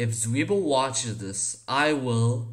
if Zweeble watches this, I will